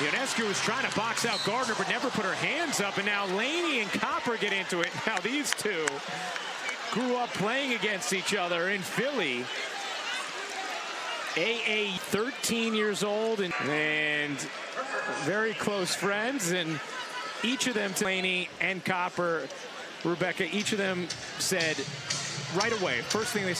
Ionescu was trying to box out Gardner, but never put her hands up. And now Laney and Copper get into it. Now these two grew up playing against each other in Philly. AA 13 years old and, and very close friends. And each of them, Laney and Copper, Rebecca, each of them said right away, first thing they